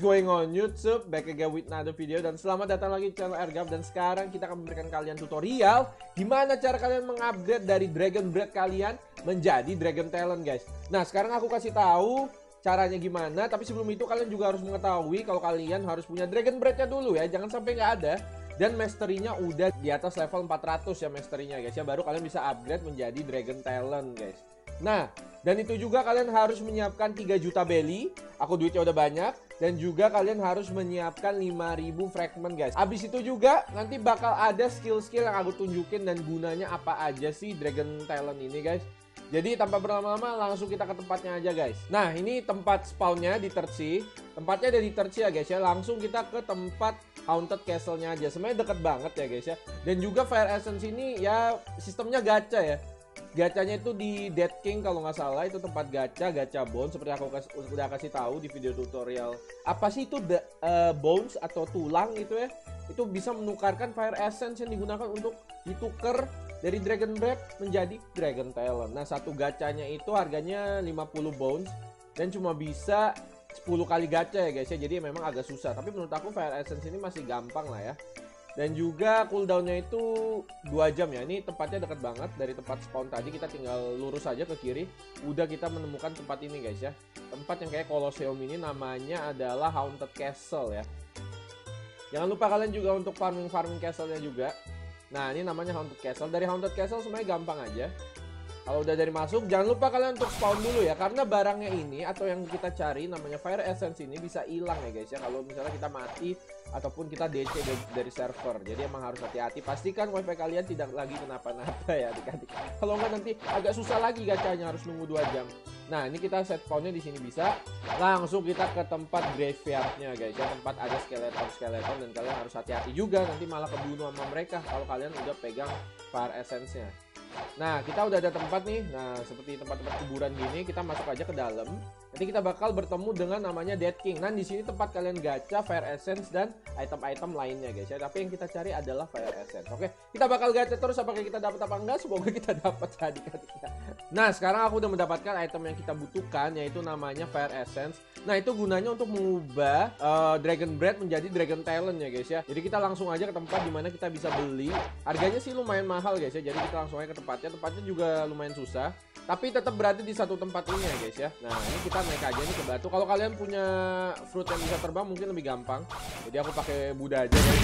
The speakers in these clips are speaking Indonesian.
going on YouTube? Back again with another video dan selamat datang lagi di channel Ergap dan sekarang kita akan memberikan kalian tutorial gimana cara kalian mengupgrade dari Dragon Bread kalian menjadi Dragon Talent guys. Nah sekarang aku kasih tahu caranya gimana tapi sebelum itu kalian juga harus mengetahui kalau kalian harus punya Dragon Breadnya dulu ya jangan sampai nggak ada dan masterynya udah di atas level 400 ya masterynya guys ya baru kalian bisa upgrade menjadi Dragon Talent guys. Nah, dan itu juga kalian harus menyiapkan 3 juta belly. Aku duitnya udah banyak. Dan juga kalian harus menyiapkan 5000 fragment guys. Abis itu juga nanti bakal ada skill-skill yang aku tunjukin dan gunanya apa aja sih Dragon Talent ini guys. Jadi tanpa berlama-lama langsung kita ke tempatnya aja guys. Nah ini tempat spawnnya di Terci. Tempatnya ada di Terci ya guys ya. Langsung kita ke tempat Haunted Castle-nya aja. Sebenarnya deket banget ya guys ya. Dan juga Fire Essence ini ya sistemnya gacha ya gacanya itu di Dead King kalau nggak salah itu tempat gacha gacha bones seperti aku udah kasih tahu di video tutorial. Apa sih itu the, uh, bones atau tulang itu ya? Itu bisa menukarkan fire essence yang digunakan untuk ditukar dari Dragon Bread menjadi Dragon Talent nah satu gacanya itu harganya 50 bones dan cuma bisa 10 kali gacha ya guys ya. Jadi memang agak susah. Tapi menurut aku fire essence ini masih gampang lah ya dan juga cooldownnya itu 2 jam ya. Ini tempatnya dekat banget. Dari tempat spawn tadi kita tinggal lurus aja ke kiri. Udah kita menemukan tempat ini guys ya. Tempat yang kayak Colosseum ini namanya adalah Haunted Castle ya. Jangan lupa kalian juga untuk farming-farming castle-nya juga. Nah ini namanya Haunted Castle. Dari Haunted Castle semuanya gampang aja kalau udah dari masuk, jangan lupa kalian untuk spawn dulu ya. Karena barangnya ini atau yang kita cari namanya Fire Essence ini bisa hilang ya guys ya. Kalau misalnya kita mati ataupun kita DC dari, server. Jadi emang harus hati-hati. Pastikan wifi kalian tidak lagi kenapa-napa ya adik-adik. Kalau nggak nanti agak susah lagi gacanya harus nunggu 2 jam. Nah ini kita set spawnnya di sini bisa. Langsung kita ke tempat graveyardnya guys ya. Tempat ada skeleton-skeleton dan kalian harus hati-hati juga. Nanti malah kebunuh sama mereka kalau kalian udah pegang Fire Essence-nya. Nah, kita udah ada tempat nih. Nah, seperti tempat-tempat kuburan gini, kita masuk aja ke dalam. Nanti kita bakal bertemu dengan namanya Dead King. Nah, di sini tempat kalian gacha Fire Essence dan item-item lainnya, guys ya. Tapi yang kita cari adalah Fire Essence. Oke, kita bakal gacha terus apakah kita dapat apa enggak? Semoga kita dapat tadi Nah, sekarang aku udah mendapatkan item yang kita butuhkan yaitu namanya Fire Essence. Nah, itu gunanya untuk mengubah uh, Dragon Bread menjadi Dragon Talent ya, guys ya. Jadi kita langsung aja ke tempat di mana kita bisa beli. Harganya sih lumayan mahal, guys ya. Jadi kita langsung aja ke tempatnya. Tempatnya juga lumayan susah. Tapi tetap berada di satu tempat ini ya guys ya. Nah ini kita naik aja nih ke batu. Kalau kalian punya fruit yang bisa terbang mungkin lebih gampang. Jadi aku pakai Buddha aja guys.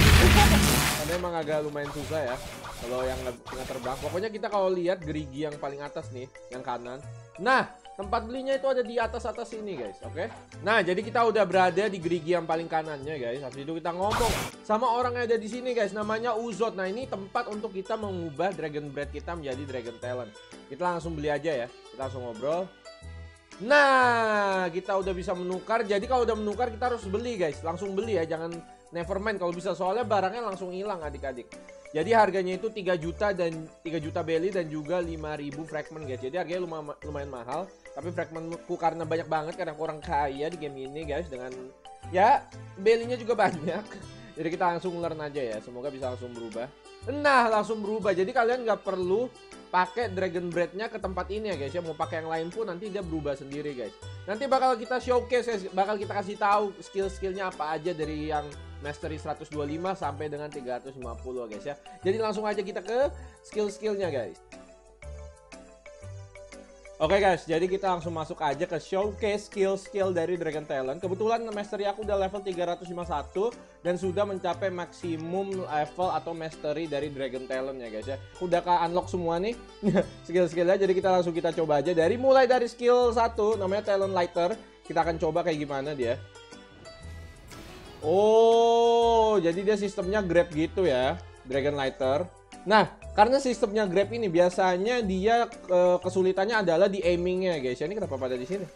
Karena emang agak lumayan susah ya. Kalau yang nggak terbang. Pokoknya kita kalau lihat gerigi yang paling atas nih, yang kanan. Nah Tempat belinya itu ada di atas-atas ini guys, oke? Okay? Nah, jadi kita udah berada di gerigi yang paling kanannya guys. Habis itu kita ngomong sama orang yang ada di sini guys, namanya Uzot. Nah, ini tempat untuk kita mengubah Dragon Bread kita menjadi Dragon Talent. Kita langsung beli aja ya. Kita langsung ngobrol. Nah, kita udah bisa menukar. Jadi kalau udah menukar kita harus beli guys. Langsung beli ya, jangan never mind kalau bisa soalnya barangnya langsung hilang adik-adik. Jadi harganya itu 3 juta dan 3 juta belly dan juga 5000 fragment guys. Jadi harganya lumayan, lumayan mahal. Tapi fragmentku karena banyak banget karena kurang kaya di game ini guys dengan ya belly-nya juga banyak. Jadi kita langsung learn aja ya. Semoga bisa langsung berubah. Nah, langsung berubah. Jadi kalian nggak perlu pakai dragon breadnya ke tempat ini ya guys ya mau pakai yang lain pun nanti dia berubah sendiri guys nanti bakal kita showcase guys bakal kita kasih tahu skill-skillnya apa aja dari yang mastery 125 sampai dengan 350 guys ya jadi langsung aja kita ke skill-skillnya guys Oke okay guys, jadi kita langsung masuk aja ke showcase skill-skill dari Dragon Talent. Kebetulan mastery aku udah level 351 dan sudah mencapai maksimum level atau mastery dari Dragon Talent ya guys ya. Udah ke unlock semua nih skill-skillnya, jadi kita langsung kita coba aja dari mulai dari skill 1 namanya Talent Lighter. Kita akan coba kayak gimana dia. Oh, jadi dia sistemnya grab gitu ya, Dragon Lighter. Nah, karena sistemnya Grab ini biasanya dia uh, kesulitannya adalah di aimingnya guys. Ya, ini kenapa pada di sini?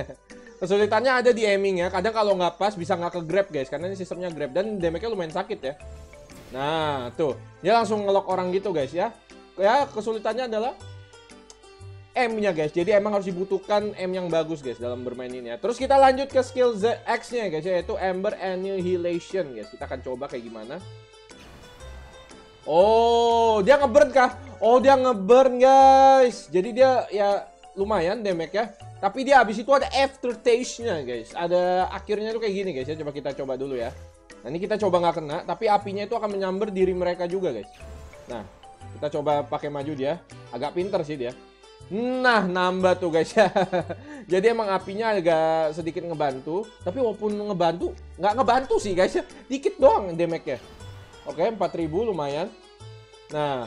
kesulitannya ada di aiming ya. Kadang kalau nggak pas bisa nggak ke Grab guys, karena ini sistemnya Grab dan damage-nya lumayan sakit ya. Nah, tuh. Dia langsung ngelok orang gitu guys ya. Ya, kesulitannya adalah M-nya guys. Jadi emang harus dibutuhkan M yang bagus guys dalam bermain ini ya. Terus kita lanjut ke skill ZX-nya guys yaitu Ember Annihilation guys. Kita akan coba kayak gimana. Oh, dia ngeburn kah? Oh, dia ngeburn guys. Jadi dia ya lumayan damage ya. Tapi dia habis itu ada aftertaste-nya guys. Ada akhirnya tuh kayak gini guys ya. Coba kita coba dulu ya. Nah ini kita coba nggak kena, tapi apinya itu akan menyambar diri mereka juga guys. Nah, kita coba pakai maju dia. Agak pinter sih dia. Nah, nambah tuh guys ya. Jadi emang apinya agak sedikit ngebantu. Tapi walaupun ngebantu, nggak ngebantu sih guys ya. Dikit doang damage-nya. Oke, 4000 lumayan. Nah,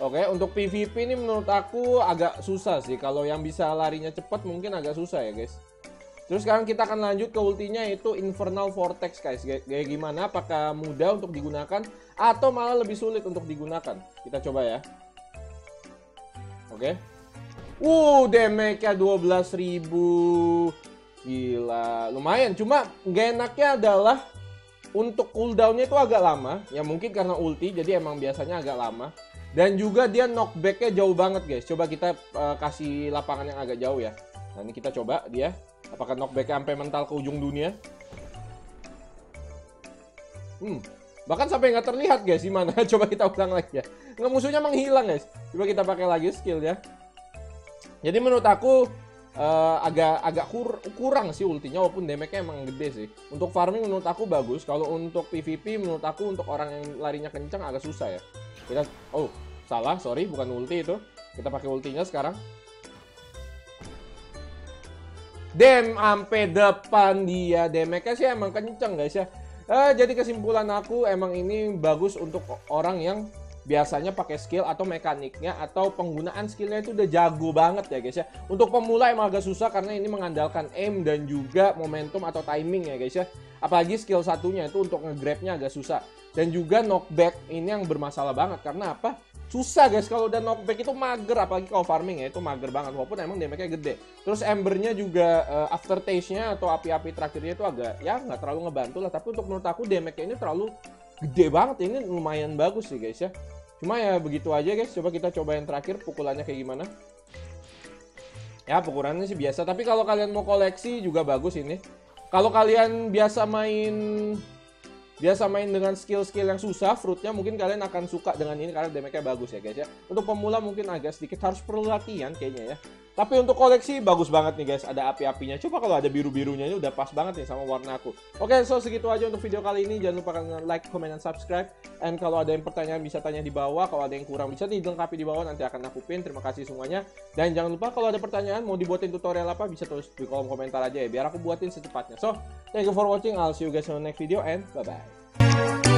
oke untuk PVP ini menurut aku agak susah sih. Kalau yang bisa larinya cepat mungkin agak susah ya guys. Terus sekarang kita akan lanjut ke ultinya yaitu Infernal Vortex guys. Kayak gimana? Apakah mudah untuk digunakan atau malah lebih sulit untuk digunakan? Kita coba ya. Oke. Okay. Uh, damage-nya 12.000. Gila, lumayan. Cuma gak enaknya adalah untuk cooldown-nya itu agak lama. Ya mungkin karena ulti, jadi emang biasanya agak lama. Dan juga dia knockback-nya jauh banget guys. Coba kita uh, kasih lapangan yang agak jauh ya. Nah ini kita coba dia. Apakah knockback sampai mental ke ujung dunia? Hmm, bahkan sampai nggak terlihat guys di mana. Coba kita ulang lagi ya. Nggak musuhnya menghilang guys. Coba kita pakai lagi skill ya. Jadi menurut aku uh, agak agak kur kurang sih ultinya walaupun damage-nya emang gede sih. Untuk farming menurut aku bagus. Kalau untuk PvP menurut aku untuk orang yang larinya kencang agak susah ya. Kita oh salah sorry bukan ulti itu. Kita pakai ultinya sekarang. Dem sampai depan dia. Damage-nya sih emang kenceng guys ya. Eh, jadi kesimpulan aku emang ini bagus untuk orang yang biasanya pakai skill atau mekaniknya atau penggunaan skillnya itu udah jago banget ya guys ya. Untuk pemula emang agak susah karena ini mengandalkan aim dan juga momentum atau timing ya guys ya. Apalagi skill satunya itu untuk ngegrabnya agak susah. Dan juga knockback ini yang bermasalah banget karena apa? susah guys kalau udah knockback itu mager apalagi kalau farming ya itu mager banget walaupun emang damage-nya gede terus embernya juga uh, aftertaste-nya atau api-api terakhirnya itu agak ya nggak terlalu ngebantu lah tapi untuk menurut aku damage-nya ini terlalu gede banget ini lumayan bagus sih guys ya cuma ya begitu aja guys coba kita coba yang terakhir pukulannya kayak gimana ya pukulannya sih biasa tapi kalau kalian mau koleksi juga bagus ini kalau kalian biasa main biasa main dengan skill-skill yang susah, fruitnya mungkin kalian akan suka dengan ini karena damage-nya bagus ya guys ya. Untuk pemula mungkin agak sedikit harus perlu latihan kayaknya ya. Tapi untuk koleksi bagus banget nih guys, ada api-apinya. Coba kalau ada biru-birunya ini udah pas banget nih sama warna aku. Oke, so segitu aja untuk video kali ini. Jangan lupa kalian like, comment, dan subscribe. And kalau ada yang pertanyaan bisa tanya di bawah. Kalau ada yang kurang bisa dilengkapi di bawah, nanti akan aku pin. Terima kasih semuanya. Dan jangan lupa kalau ada pertanyaan mau dibuatin tutorial apa bisa tulis di kolom komentar aja ya. Biar aku buatin secepatnya. So, thank you for watching. I'll see you guys on the next video and bye-bye.